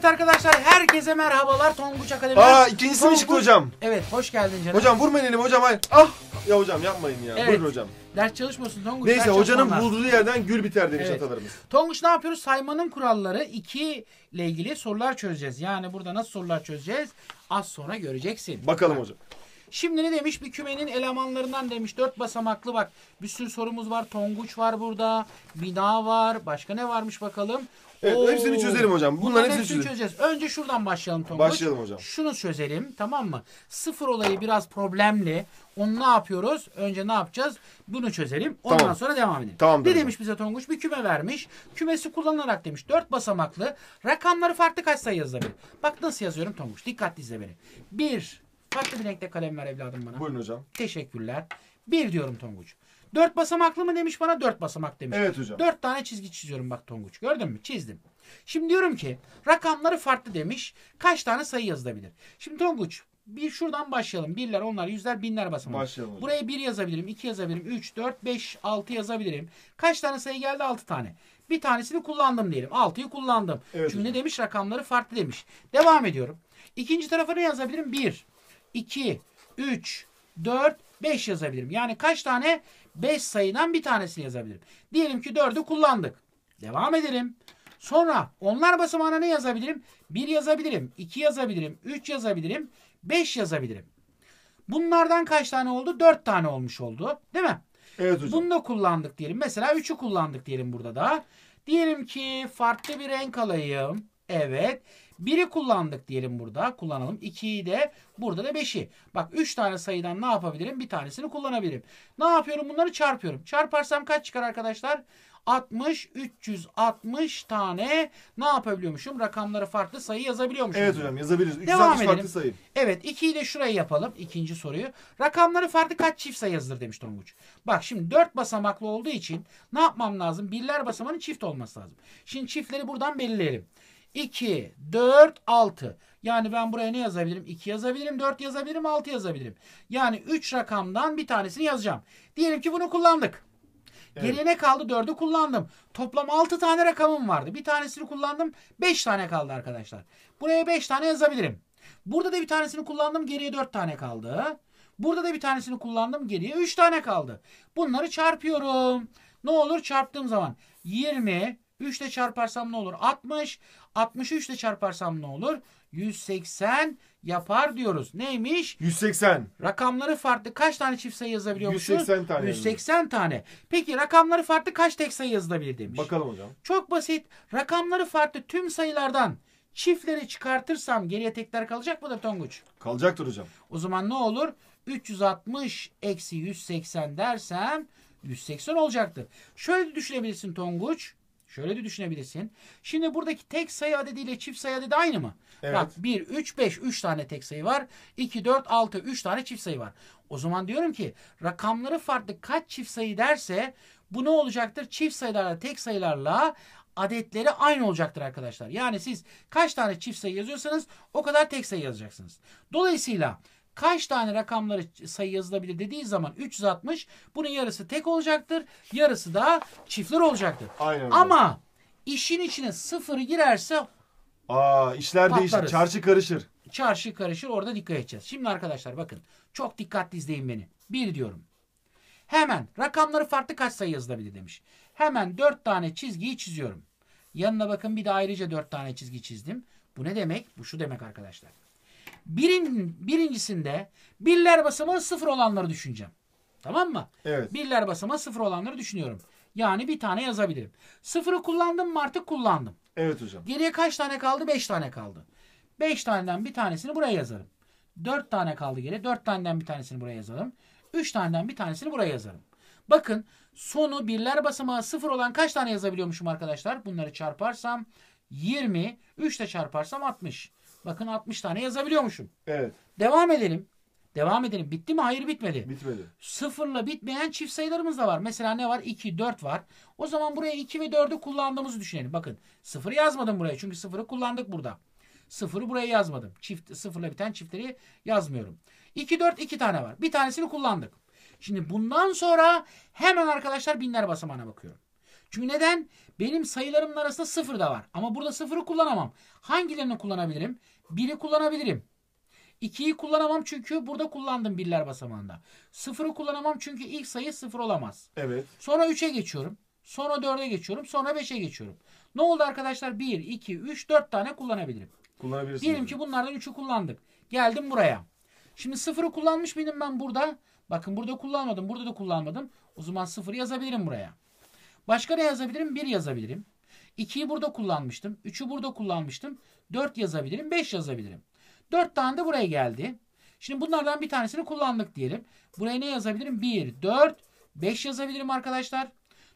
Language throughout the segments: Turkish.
Evet arkadaşlar herkese merhabalar Tonguç Akademi. Aa ikincisi mi çıktı hocam? Evet hoş geldin canım. Hocam vurmayın elimi hocam hayır. Ah! Ya hocam yapmayın ya. Evet. Buyurun hocam. Ders çalışmıyorsun Tonguç. Neyse ders hocanın çalışman lazım. bulduğu yerden gül biter demiş Evet. atalarımız. Tonguç ne yapıyoruz? Saymanın kuralları 2 ile ilgili sorular çözeceğiz. Yani burada nasıl sorular çözeceğiz? Az sonra göreceksin. Bakalım hocam. Şimdi ne demiş? Bir kümenin elemanlarından demiş. Dört basamaklı bak. Bir sürü sorumuz var. Tonguç var burada. Bina var. Başka ne varmış bakalım. Evet, hepsini çözelim hocam. Bunların hepsini çözeceğiz. Önce şuradan başlayalım Tonguç. Başlayalım hocam. Şunu çözelim tamam mı? Sıfır olayı biraz problemli. Onu ne yapıyoruz? Önce ne yapacağız? Bunu çözelim. Ondan Tamam. sonra devam edelim. Tamamdır Ne demiş bize Tonguç? Bir küme vermiş. Kümesi kullanılarak demiş. Dört basamaklı. Rakamları farklı kaç sayı yazılabilir? Bak nasıl yazıyorum Tonguç. Dikkatli izle beni. Bir. Farklı bir renkte kalem ver evladım bana. Buyurun hocam. Teşekkürler. Bir diyorum Tonguç. Dört basamaklı mı demiş bana? Dört basamak demiş. Evet hocam. Dört tane çizgi çiziyorum bak Tonguç. Gördün mü? Çizdim. Şimdi diyorum ki rakamları farklı demiş. Kaç tane sayı yazılabilir? Şimdi Tonguç bir şuradan başlayalım. Birler, onlar, yüzler, binler basamak. Başlayalım hocam. Buraya bir yazabilirim, iki yazabilirim, üç, dört, beş, altı yazabilirim. Kaç tane sayı geldi? Altı tane. Bir tanesini kullandım diyelim. Altıyı kullandım. Evet Çünkü ne hocam. demiş? Rakamları farklı demiş. Devam ediyorum. İkinci tarafa ne yazabilirim? Bir, iki, üç, dört, beş yazabilirim. Yani kaç tane? Beş sayıdan bir tanesini yazabilirim. Diyelim ki dördü kullandık. Devam edelim. Sonra onlar basamağına ne yazabilirim? 1 yazabilirim, 2 yazabilirim, 3 yazabilirim, 5 yazabilirim. Bunlardan kaç tane oldu? 4 tane olmuş oldu. Değil mi? Evet hocam. Bunu da kullandık diyelim. Mesela 3'ü kullandık diyelim burada da. Diyelim ki farklı bir renk alayım. Evet. 1'i kullandık diyelim burada. Kullanalım. 2'yi de burada da 5'i. Bak 3 tane sayıdan ne yapabilirim? Bir tanesini kullanabilirim. Ne yapıyorum? Bunları çarpıyorum. Çarparsam kaç çıkar arkadaşlar? 60, 360 tane ne yapabiliyormuşum? Rakamları farklı sayı yazabiliyormuşum. Evet hocam yazabiliriz. Devam 360 farklı edelim. sayı. Evet 2'yi de şuraya yapalım. ikinci soruyu. Rakamları farklı kaç çift sayı yazılır demiş Tonguç. Bak şimdi 4 basamaklı olduğu için ne yapmam lazım? Birler basamağının çift olması lazım. Şimdi çiftleri buradan belirleyelim. 2, 4, 6. Yani ben buraya ne yazabilirim? 2 yazabilirim, 4 yazabilirim, 6 yazabilirim. Yani 3 rakamdan bir tanesini yazacağım. Diyelim ki bunu kullandık. Evet. Geriye ne kaldı? 4'ü kullandım. Toplam 6 tane rakamım vardı. Bir tanesini kullandım. 5 tane kaldı arkadaşlar. Buraya 5 tane yazabilirim. Burada da bir tanesini kullandım. Geriye 4 tane kaldı. Burada da bir tanesini kullandım. Geriye 3 tane kaldı. Bunları çarpıyorum. Ne olur çarptığım zaman 20 3 ile çarparsam ne olur? 60 63 ile çarparsam ne olur? 180 yapar diyoruz. Neymiş? 180. Rakamları farklı kaç tane çift sayı yazabiliyormuşuz? 180 tane 180 tane. Peki rakamları farklı kaç tek sayı yazılabilir demiş. Bakalım hocam. Çok basit. Rakamları farklı tüm sayılardan çiftleri çıkartırsam geriye tekler kalacak mıdır Tonguç? Kalacaktır hocam. O zaman ne olur? 360 eksi 180 dersem 180 olacaktır. Şöyle düşünebilirsin Tonguç. Şöyle de düşünebilirsin. Şimdi buradaki tek sayı adediyle çift sayı adedi aynı mı? Evet. Bak 1, 3, 5, 3 tane tek sayı var. 2, 4, 6, 3 tane çift sayı var. O zaman diyorum ki rakamları farklı kaç çift sayı derse bu ne olacaktır? Çift sayılarla tek sayılarla adetleri aynı olacaktır arkadaşlar. Yani siz kaç tane çift sayı yazıyorsanız o kadar tek sayı yazacaksınız. Dolayısıyla kaç tane rakamları sayı yazılabilir dediği zaman 360 bunun yarısı tek olacaktır. Yarısı da çiftler olacaktır. Aynen. Ama işin içine sıfır girerse Aa işler değişir. Patlarız. Çarşı karışır. çarşı karışır orada dikkat edeceğiz. Şimdi arkadaşlar bakın çok dikkatli izleyin beni. Bir diyorum. Hemen rakamları farklı kaç sayı yazılabilir demiş. Hemen dört tane çizgiyi çiziyorum. Yanına bakın bir de ayrıca dört tane çizgi çizdim. Bu ne demek? Bu şu demek arkadaşlar. Birin, birincisinde birler basamağı sıfır olanları düşüneceğim. Tamam mı? Evet. Birler basamağı sıfır olanları düşünüyorum. Yani bir tane yazabilirim. Sıfırı kullandım mı artık kullandım. Evet hocam. Geriye kaç tane kaldı? 5 tane kaldı. 5 taneden bir tanesini buraya yazarım. 4 tane kaldı geriye. 4 taneden bir tanesini buraya yazalım. 3 taneden bir tanesini buraya yazarım. Bakın sonu birler basamağı sıfır olan kaç tane yazabiliyormuşum arkadaşlar? Bunları çarparsam 20. 3 ile çarparsam 60. Bakın 60 tane yazabiliyormuşum. Evet. Devam edelim. Devam edelim. Bitti mi? Hayır bitmedi. Bitmedi. Sıfırla bitmeyen çift sayılarımız da var. Mesela ne var? 2, 4 var. O zaman buraya 2 ve 4'ü kullandığımızı düşünelim. Bakın sıfırı yazmadım buraya. Çünkü sıfırı kullandık burada. Sıfırı buraya yazmadım. Çift, sıfırla biten çiftleri yazmıyorum. 2, 4, 2 tane var. Bir tanesini kullandık. Şimdi bundan sonra hemen arkadaşlar binler basamağına bakıyorum. Çünkü neden? Benim sayılarımın arasında sıfır da var. Ama burada sıfırı kullanamam. Hangilerini kullanabilirim? Biri kullanabilirim. 2'yi kullanamam çünkü burada kullandım birler basamağında. Sıfırı kullanamam çünkü ilk sayı sıfır olamaz. Evet. Sonra 3'e geçiyorum. Sonra 4'e geçiyorum. Sonra 5'e geçiyorum. Ne oldu arkadaşlar? 1, 2, 3, 4 tane kullanabilirim. Kullanabilirsiniz. Diyelim ki bunlardan 3'ü kullandık. Geldim buraya. Şimdi sıfırı kullanmış mıydım ben burada? Bakın burada kullanmadım. Burada da kullanmadım. O zaman sıfırı yazabilirim buraya. Başka ne yazabilirim? 1 yazabilirim. 2'yi burada kullanmıştım. 3'ü burada kullanmıştım. 4 yazabilirim. 5 yazabilirim. 4 tane de buraya geldi. Şimdi bunlardan bir tanesini kullandık diyelim. Buraya ne yazabilirim? 1, 4, 5 yazabilirim arkadaşlar.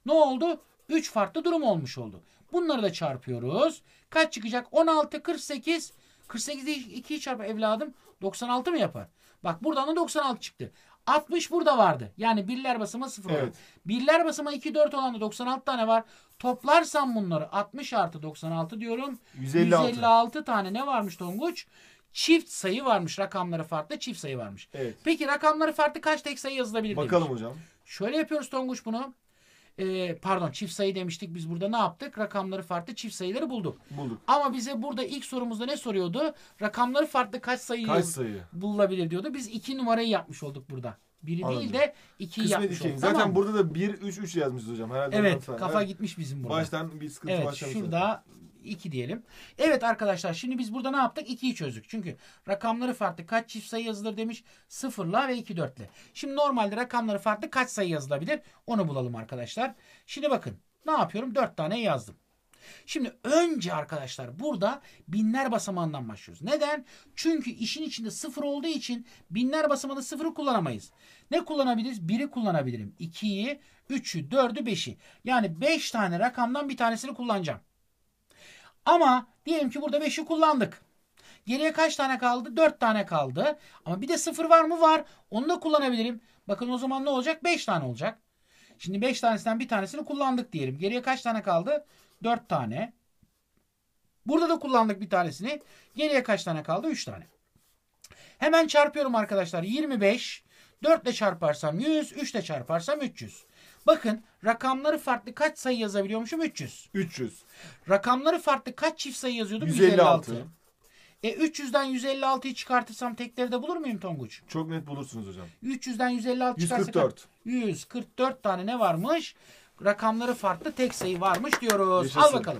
Ne oldu? 3 farklı durum olmuş oldu. Bunları da çarpıyoruz. Kaç çıkacak? 16, 48. 48 2'yi çarp evladım. 96 mı yapar? Bak buradan da 96 çıktı. 60 burada vardı. Yani birler basımı 0 Evet. olan. Birler basımı 2, 4 olan da 96 tane var. Toplarsam bunları 60 artı 96 diyorum. 156. 156 tane ne varmış Tonguç? Çift sayı varmış. Rakamları farklı çift sayı varmış. Evet. Peki rakamları farklı kaç tek sayı yazılabilir demiş. Bakalım hocam. Şöyle yapıyoruz Tonguç bunu. Ee, pardon çift sayı demiştik biz burada ne yaptık? Rakamları farklı çift sayıları bulduk. Bulduk. Ama bize burada ilk sorumuzda ne soruyordu? Rakamları farklı kaç sayı Kaç sayı? bulunabilir diyordu. Biz iki numarayı yapmış olduk burada. Biri Anladım. değil de ikiyi Kısmet yapmış 2. olduk. Zaten tamam burada da 1, 3, 3 yazmışız hocam. Herhalde Evet kafa Evet. gitmiş bizim burada. Baştan bir sıkıntı Evet başlamış. şurada 2 diyelim. Evet arkadaşlar şimdi biz burada ne yaptık? 2'yi çözdük. Çünkü rakamları farklı kaç çift sayı yazılır demiş. 0'la ve 2 4'le. Şimdi normalde rakamları farklı kaç sayı yazılabilir? Onu bulalım arkadaşlar. Şimdi bakın ne yapıyorum? 4 tane yazdım. Şimdi önce arkadaşlar burada binler basamağından başlıyoruz. Neden? Çünkü işin içinde sıfır olduğu için binler basamağında sıfırı kullanamayız. Ne kullanabiliriz? Biri kullanabilirim. 2'yi, 3'ü, 4'ü, 5'i. Yani 5 tane rakamdan bir tanesini kullanacağım. Ama diyelim ki burada 5'i kullandık. Geriye kaç tane kaldı? 4 tane kaldı. Ama bir de 0 var mı? Var. Onu da kullanabilirim. Bakın o zaman ne olacak? 5 tane olacak. Şimdi 5 tanesinden bir tanesini kullandık diyelim. Geriye kaç tane kaldı? 4 tane. Burada da kullandık bir tanesini. Geriye kaç tane kaldı? 3 tane. Hemen çarpıyorum arkadaşlar. 25. 4 ile çarparsam 100. 3 ile çarparsam 300. Bakın rakamları farklı kaç sayı yazabiliyormuşum? 300. 300. Rakamları farklı kaç çift sayı yazıyordum? 156. 156. E 300'den 156'yı çıkartırsam tekleri de bulur muyum Tonguç? Çok net bulursunuz hocam. 300'den 156 çıkarsak 144. 144 tane ne varmış? Rakamları farklı tek sayı varmış diyoruz. Yaşasın. Al bakalım.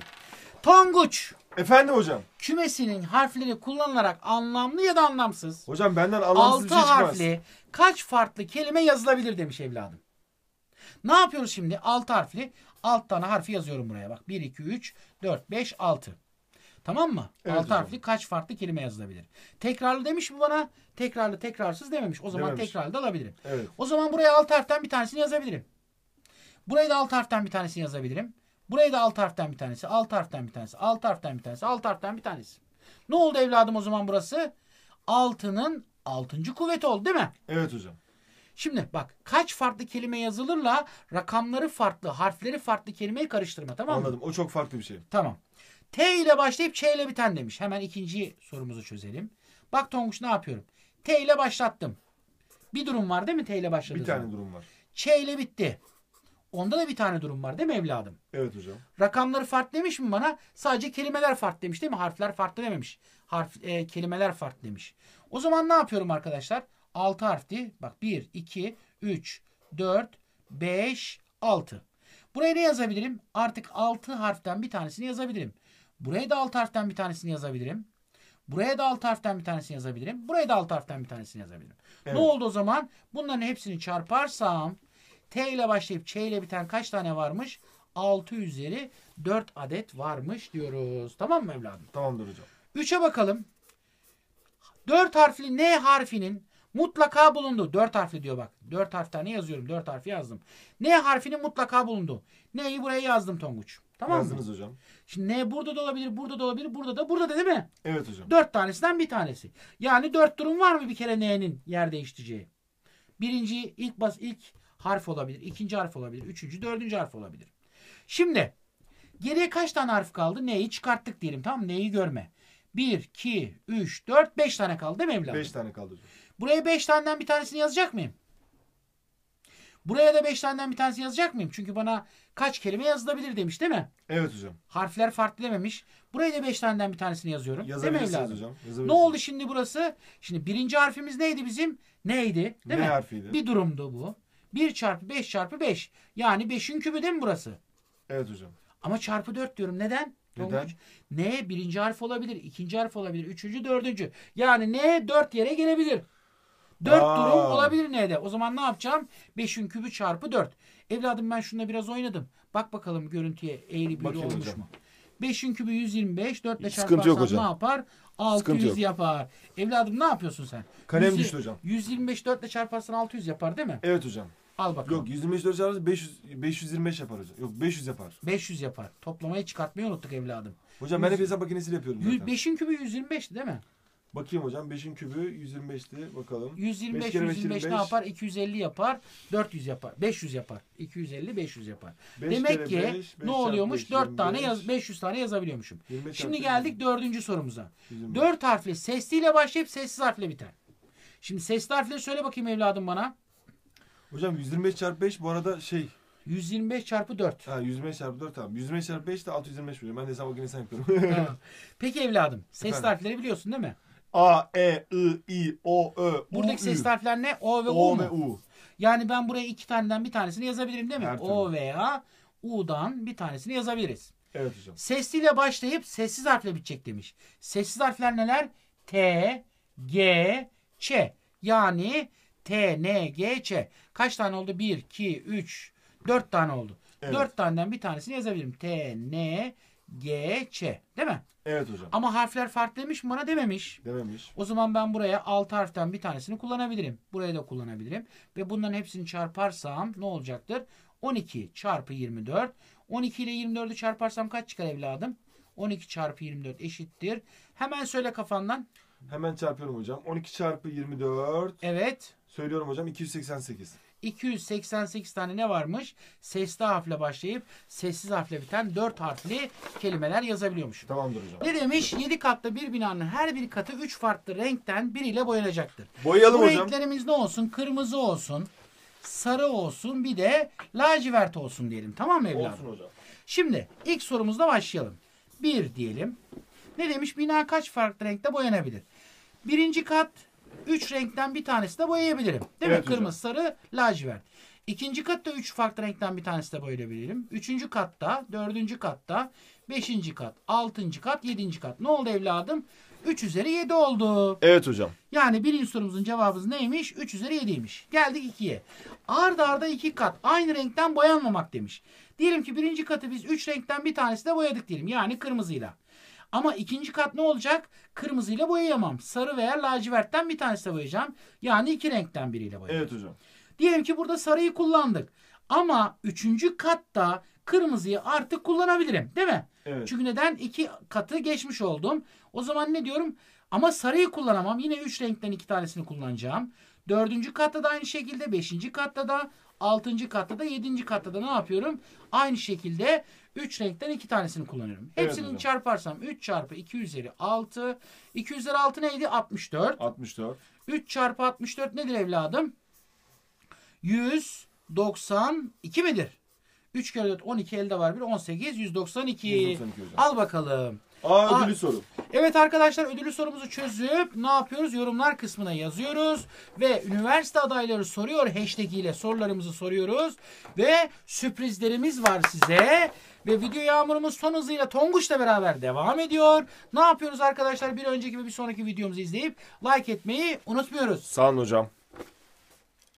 Tonguç Efendim hocam. kümesinin harfleri kullanılarak anlamlı ya da anlamsız Hocam benden anlamsız 6 bir şey çıkmaz. harfli kaç farklı kelime yazılabilir demiş evladım. Ne yapıyoruz şimdi? 6 harfli 6 tane harfi yazıyorum buraya bak. 1, 2, 3, 4, 5, 6. Tamam mı? Evet 6 hocam. harfli kaç farklı kelime yazılabilir? Tekrarlı demiş mi bana? Tekrarlı tekrarsız dememiş. O zaman Dememiş. tekrarlı da alabilirim. Evet. O zaman buraya 6 harften bir tanesini yazabilirim. Buraya da 6 harften bir tanesini yazabilirim. Buraya da 6 harften bir tanesi, 6 harften bir tanesi, 6 harften bir tanesi, 6 harften bir tanesi. Ne oldu evladım o zaman burası? 6'nın 6. kuvveti oldu değil mi? Evet hocam. Şimdi bak kaç farklı kelime yazılırla rakamları farklı, harfleri farklı kelimeyi karıştırma tamam mı? Anladım. O çok farklı bir şey. Tamam. T ile başlayıp Ç ile biten demiş. Hemen ikinci sorumuzu çözelim. Bak Tonguç ne yapıyorum? T ile başlattım. Bir durum var değil mi T ile başladığı Bir tane durum var. Ç ile bitti. Onda da bir tane durum var değil mi evladım? Evet hocam. Rakamları farklı demiş mi bana? Sadece kelimeler farklı demiş değil mi? Harfler farklı dememiş. Harf, e, kelimeler farklı demiş. O zaman ne yapıyorum arkadaşlar? 6 harfli. Bak 1, 2, 3, 4, 5, 6. Buraya ne yazabilirim? Artık 6 harften bir tanesini yazabilirim. Buraya da 6 harften bir tanesini yazabilirim. Buraya da 6 harften bir tanesini yazabilirim. Buraya da 6 harften bir tanesini yazabilirim. Evet. Ne oldu o zaman? Bunların hepsini çarparsam T ile başlayıp Ç ile biten kaç tane varmış? 6 üzeri 4 adet varmış diyoruz. Tamam mı evladım? Tamamdır hocam. 3'e bakalım. 4 harfli N harfinin mutlaka bulundu. 4 harfli diyor bak. 4 harf tane yazıyorum. 4 harfi yazdım. N harfinin mutlaka bulundu. N'yi buraya yazdım Tonguç. Tamam Yazdınız mı? hocam. Şimdi N burada da olabilir, burada da olabilir, burada da, burada da değil mi? Evet hocam. 4 tanesinden bir tanesi. Yani 4 durum var mı bir kere N'nin yer değiştireceği? Birinci ilk bas ilk harf olabilir, ikinci harf olabilir, üçüncü, dördüncü harf olabilir. Şimdi geriye kaç tane harf kaldı? N'yi çıkarttık diyelim tamam mı? N'yi görme. 1, 2, 3, 4, 5 tane kaldı değil mi evladım? 5 tane kaldı hocam. Buraya 5 taneden bir tanesini yazacak mıyım? Buraya da 5 taneden bir tanesi yazacak mıyım? Çünkü bana kaç kelime yazılabilir demiş değil mi? Evet hocam. Harfler farklı dememiş. Buraya da 5 taneden bir tanesini yazıyorum. Değil mi evladım? hocam. Ne oldu şimdi burası? Şimdi birinci harfimiz neydi bizim? Neydi? Değil Ne mi? harfiydi? Bir durumdu bu. 1 çarpı 5 çarpı 5. Yani 5'in kübü değil mi burası? Evet hocam. Ama çarpı 4 diyorum. Neden? Neden? Ne? Birinci harf olabilir. ikinci harf olabilir. Üçüncü, dördüncü. Yani ne? Dört yere gelebilir. Dört Aa. durum olabilir ne'de. O zaman ne yapacağım? 5'in kübü çarpı 4. Evladım ben şununla biraz oynadım. Bak bakalım görüntüye eğri büğrü olmuş hocam. mu? 5'in kübü 125. 4 ile hocam. ne yapar? Sıkıntı 600 yok. yapar. Evladım ne yapıyorsun sen? Kalem düştü hocam. 125 4 ile çarparsan 600 yapar değil mi? Evet hocam. Al bakalım. Yok 125 çarpı 500 525 yapar hocam. Yok 500 yapar. 500 yapar. Toplamayı çıkartmayı unuttuk evladım. Hocam ben hep hesap makinesiyle yapıyorum zaten. 5'in kübü 125 değil mi? Bakayım hocam 5'in kübü 125'ti. Bakalım. 125 Beş kere beş, 125 ne 25. yapar? 250 yapar. 400 yapar. 500 yapar. 250 500 yapar. Beş Demek kere ki beş, beş ne çarpı oluyormuş? beş, 4 tane 25. yaz 500 tane yazabiliyormuşum. 25 Şimdi geldik dördüncü sorumuza. 125. 4 harfli sesliyle başlayıp sessiz harfle biter. Şimdi sesli harfleri söyle bakayım evladım bana. Hocam 125 çarpı 5 bu arada şey. 125 çarpı 4. Ha 125 çarpı 4 tamam. 125 çarpı 5 de 625 veriyor. Ben de hesap makinesiyle yapıyorum. Tamam. Peki evladım Efendim? harfleri biliyorsun değil mi? A, E, I, I, O, Ö, U, Buradaki Ü. sesli harfler ne? O ve U O mu? ve U. Yani ben buraya iki taneden bir tanesini yazabilirim değil mi? Her türlü. O veya U'dan bir tanesini yazabiliriz. Evet hocam. Sesliyle başlayıp sessiz harfle bitecek demiş. Sessiz harfler neler? T, G, Ç. Yani T, N, G, Ç. Kaç tane oldu? 1, 2, 3, 4 tane oldu. Evet. 4 taneden bir tanesini yazabilirim. T, N, G, Ç. Değil mi? Evet hocam. Ama harfler farklı demiş mi? Bana dememiş. Dememiş. O zaman ben buraya 6 harften bir tanesini kullanabilirim. Buraya da kullanabilirim. Ve bunların hepsini çarparsam ne olacaktır? 12 çarpı 24. 12 ile 24'ü çarparsam kaç çıkar evladım? 12 çarpı 24 eşittir. Hemen söyle kafandan. Hemen çarpıyorum hocam. 12 çarpı 24. Evet. Söylüyorum hocam 288. 288 tane ne varmış? Sesli harfle başlayıp sessiz harfle biten 4 harfli kelimeler yazabiliyormuşum. Tamamdır hocam. Ne demiş? 7 katlı bir binanın her bir katı 3 farklı renkten biriyle boyanacaktır. Boyayalım Bu hocam. renklerimiz ne olsun? Kırmızı olsun, sarı olsun, bir de lacivert olsun diyelim. Tamam mı evladım? Olsun hocam. Şimdi ilk sorumuzla başlayalım. Bir diyelim. Ne demiş? Bina kaç farklı renkte boyanabilir? Birinci kat 3 renkten bir tanesi de boyayabilirim. Değil Evet mi? hocam. Kırmızı, sarı, lacivert. İkinci katta 3 farklı renkten bir tanesi de boyayabilirim. Üçüncü katta, dördüncü katta, beşinci kat, altıncı kat, yedinci kat. Ne oldu evladım? 3 üzeri 7 oldu. Evet hocam. Yani birinci sorumuzun cevabı neymiş? 3 üzeri 7'ymiş. Geldik 2'ye. Arda arda iki kat aynı renkten boyanmamak demiş. Diyelim ki birinci katı biz 3 renkten bir tanesi de boyadık diyelim. Yani kırmızıyla. Ama ikinci kat ne olacak? Kırmızıyla boyayamam. Sarı veya lacivertten bir tanesi de boyayacağım. Yani iki renkten biriyle boyayacağım. Evet hocam. Diyelim ki burada sarıyı kullandık. Ama üçüncü katta kırmızıyı artık kullanabilirim. Değil mi? Evet. Çünkü neden? İki katı geçmiş oldum. O zaman ne diyorum? Ama sarıyı kullanamam. Yine üç renkten iki tanesini kullanacağım. Dördüncü katta da aynı şekilde. Beşinci katta da. Altıncı katta da. Yedinci katta da ne yapıyorum? Aynı şekilde üç renkten iki tanesini kullanıyorum. Evet Hepsini hocam. çarparsam 3 çarpı 2 üzeri 6. 2 üzeri 6 neydi? 64. 64. 3 çarpı 64 nedir evladım? 192 midir? 3 kere 4 12 elde var bir 18 192. 192 hocam. Al bakalım. Aa ödülü Aa. soru. Evet arkadaşlar ödülü sorumuzu çözüp ne yapıyoruz? Yorumlar kısmına yazıyoruz ve üniversite adayları soruyor hashtag ile sorularımızı soruyoruz ve sürprizlerimiz var size. Ve video yağmurumuz son hızıyla Tonguç'la beraber devam ediyor. Ne yapıyoruz arkadaşlar? Bir önceki ve bir sonraki videomuzu izleyip like etmeyi unutmuyoruz. Sağ olun hocam.